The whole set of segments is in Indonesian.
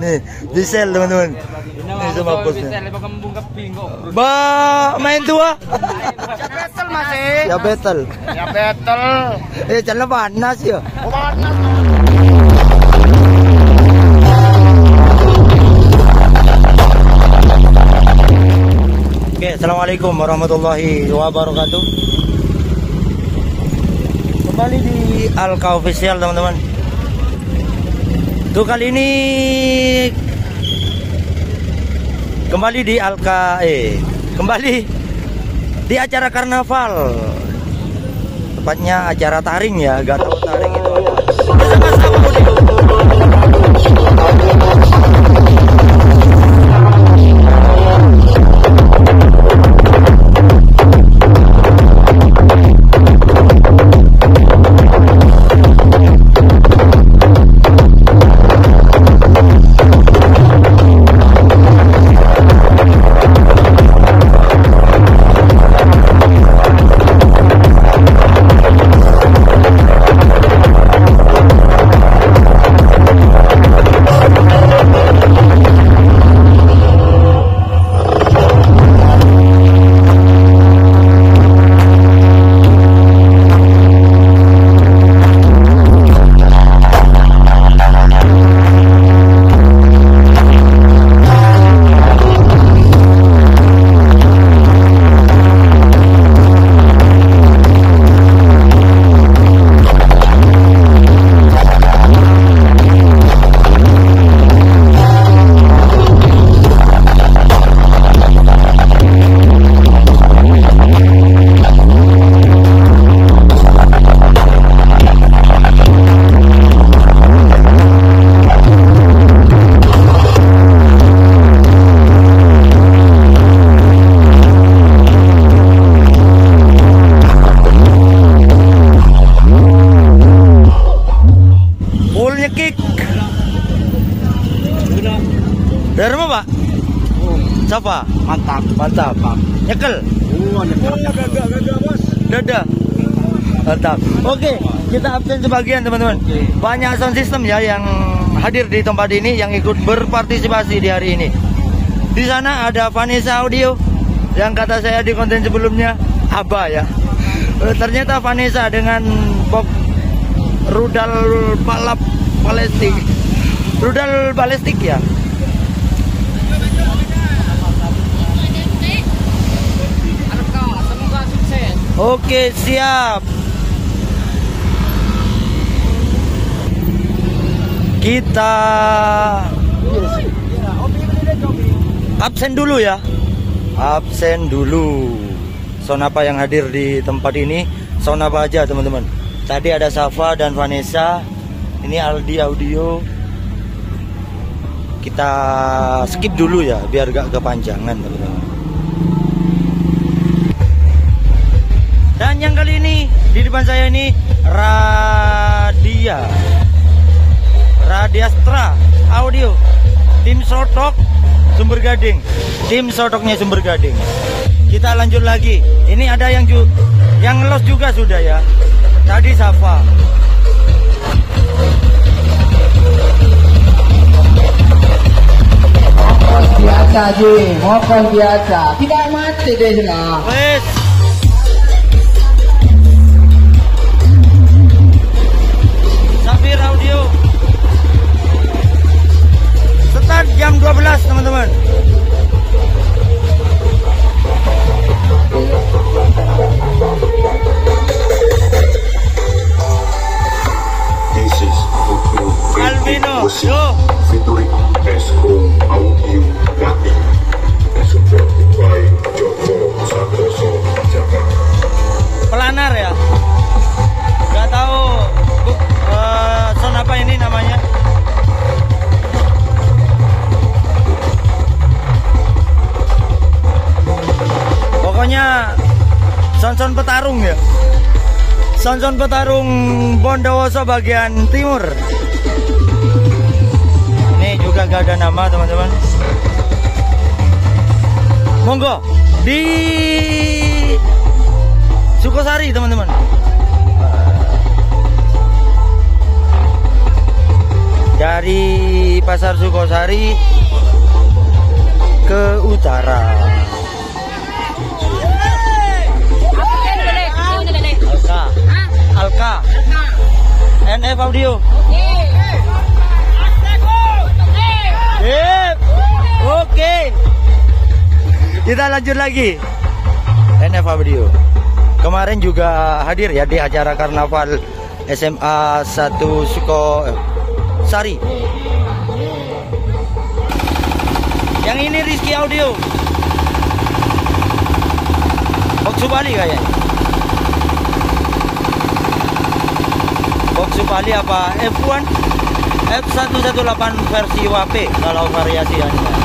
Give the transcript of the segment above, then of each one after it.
Nih, Bisel teman-teman. Ini sama bosnya. Ba, main tua. Ya betul masih. Ya betul. Ya betul. Eh, jalan panas ya. Oke, assalamualaikum warahmatullahi wabarakatuh. Kembali di Alka Official teman-teman. Tuh kali ini kembali di Alka eh kembali di acara karnaval. Tepatnya acara taring ya, gak tahu taring Oh, gagak gagak bos. Dada. Mantap. Oke, kita absen sebagian teman-teman. Banyak sound system ya yang hadir di tempat ini yang ikut berpartisipasi di hari ini. Di sana ada Vanessa Audio yang kata saya di konten sebelumnya Aba ya. Eh, Ternyata Vanessa dengan box rudal balap balestik. Rudal balestik ya. Semoga sukses. Oke, siap. Kita absen dulu ya. Absen dulu. Sound apa yang hadir di tempat ini? Sound apa aja, teman-teman? Tadi ada Safa dan Vanessa. Ini Aldi Audio. Kita skip dulu ya, biar gak kepanjangan, teman-teman. Depan saya ini Radia. Radiastra Audio. Tim Sotok Sumber Gading. Tim Sotoknya Sumber Gading. Kita lanjut lagi. Ini ada yang ju yang los juga sudah ya. Tadi Safa. Biasa Ji, ngokon biasa. Tidak mati deh lah. Wes Sound-sound petarung Bondowoso bagian timur Ini juga gak ada nama teman-teman Monggo di Sukosari teman-teman. Dari Pasar Sukosari ke utara. Kita lanjut lagi. NF Audio. Kemarin juga hadir ya di acara karnaval SMA 1 Suko Sari. Yang ini Rizky Audio. Box Subali kayaknya. Box Subali apa F1 F118 versi WP kalau variasiannya.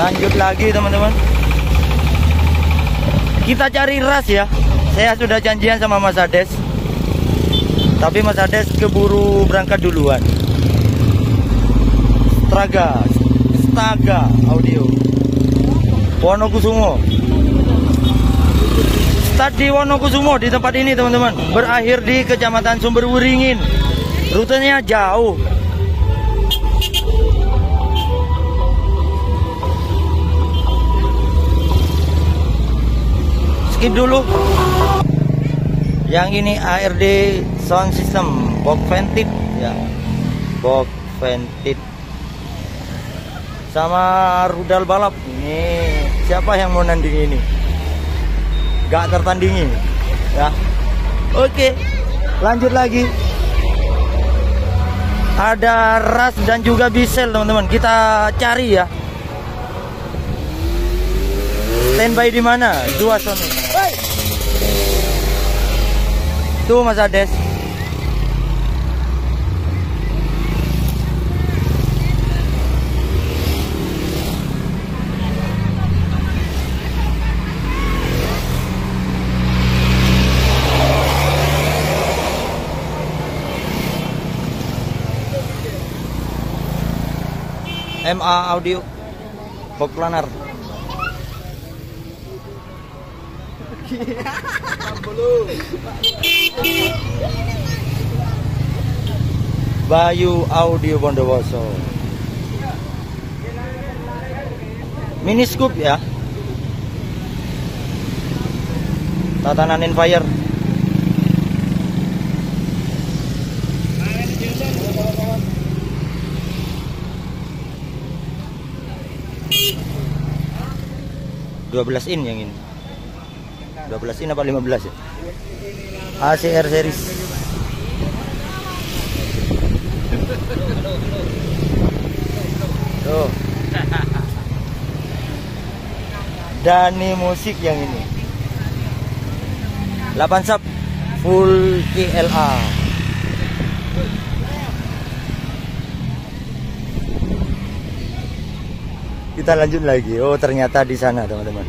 Lanjut lagi teman-teman. Kita cari ras ya. Saya sudah janjian sama Mas Ades. Tapi Mas Ades keburu berangkat duluan. Straga, Staga Audio. Wonokusumo. Start di Wonokusumo di tempat ini teman-teman. Berakhir di Kecamatan Sumberwuringin. Rutenya jauh. Skip dulu. Yang ini ARD sound system box vented ya. Box vented. Sama rudal balap. Ini siapa yang mau nanding ini? Gak tertandingi. Ya. Oke. Lanjut lagi ada ras dan juga bisel teman-teman kita cari ya standby di mana dua Sony tuh Mas Ades MA Audio Box Planar Bayu Audio Bondowoso. Mini scoop ya. Tatanan Infire dua belas in yang ini 12 in apa 15 ya? ACR series. Tuh. Dani musik yang ini. 8 sub full KLA kita lanjut lagi. Oh ternyata di sana teman-teman.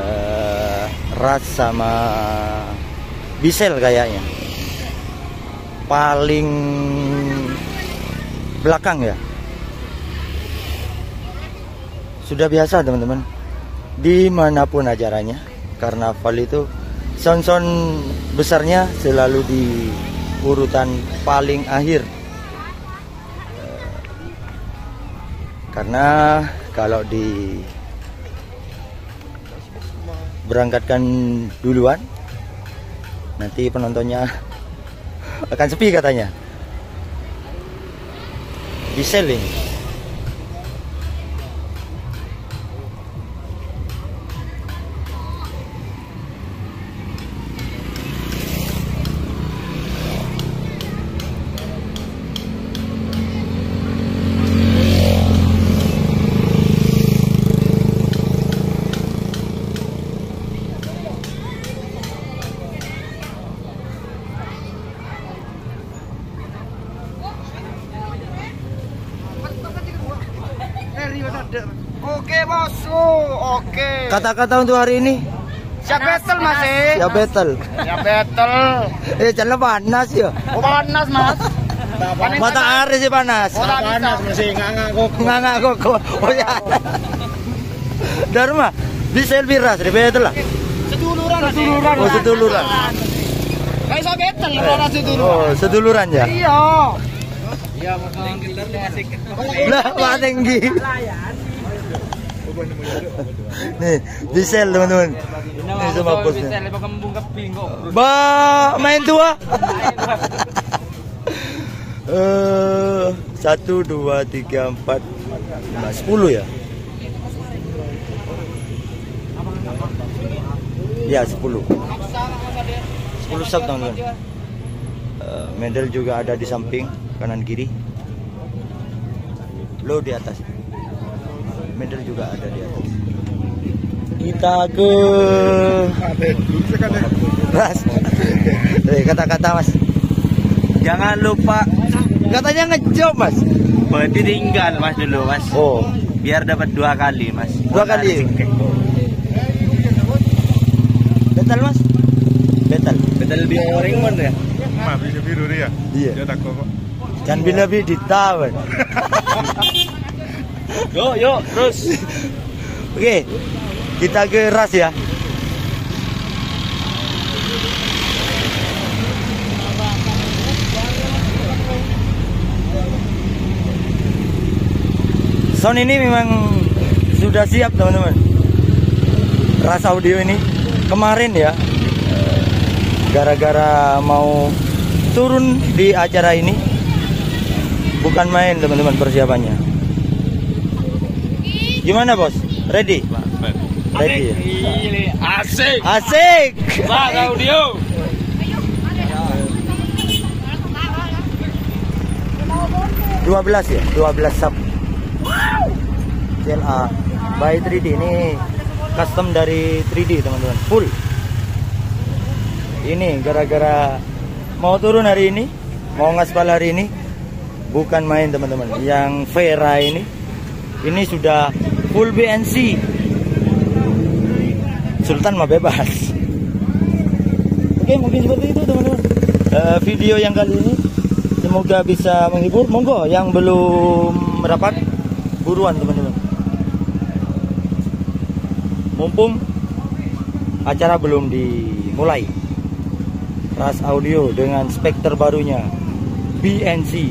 Uh, ras sama bisel kayaknya. Paling belakang ya. Sudah biasa teman-teman. Di mana pun acaranya karnaval itu sound-sound besarnya selalu di urutan paling akhir. Karena kalau di berangkatkan duluan. Nanti penontonnya akan sepi katanya. Di selling Oke bosku, oke. kata-kata untuk hari ini Siap battle masih. ya battle Siap battle. eh jangan panas ya Oh panas mas. Panen matahari sih panas Oh, tak panas masih nganga kok. nggak kok oh ya Dharma di selfie ras di battle lah Seduluran seduluran. oh seduluran Kayak battle ora seduluran. oh seduluran ya Iya. Ya. Lah, Pak Tenggi. Nih, Bisel teman-teman. Ini sama bosnya. Ba, main tua. Eh, satu, dua, tiga, empat, lima, sepuluh ya. Ya, sepuluh. Sepuluh sub teman-teman. Eh, medal juga ada di samping kanan kiri. Lo di atas. Medal juga ada di atas. Kita ke Ras. Eh, kata-kata Mas. Jangan lupa Katanya ngejob Mas. berarti tinggal mas dulu mas. Oh, Biar dapat dua kali mas. dua kali. Betal Mas? Betal. Betul lebih orang mon ya. Ma, bisa biru dia. Iya. Dia tak kok. Jangan bila-bila ditawan. Yuk yuk terus. Oke, kita ke ras ya. Sound ini memang sudah siap teman-teman. Ras audio ini kemarin ya, gara-gara mau turun di acara ini, bukan main teman-teman persiapannya. Gimana bos? Ready? Ready ya? Asik. Asik. Pak audio. Dua belas ya, 12 sub. CLA by 3D ini custom dari 3D teman-teman, full. Ini gara-gara mau turun hari ini, mau ngaspal hari ini, bukan main teman-teman. Yang Vera ini, ini sudah full BNC. Sultan mah bebas. Oke, mungkin seperti itu teman-teman. Eh, video yang kali ini semoga bisa menghibur. Monggo yang belum merapat buruan teman-teman. Mumpung acara belum dimulai. Ras Audio dengan spek terbarunya BNC.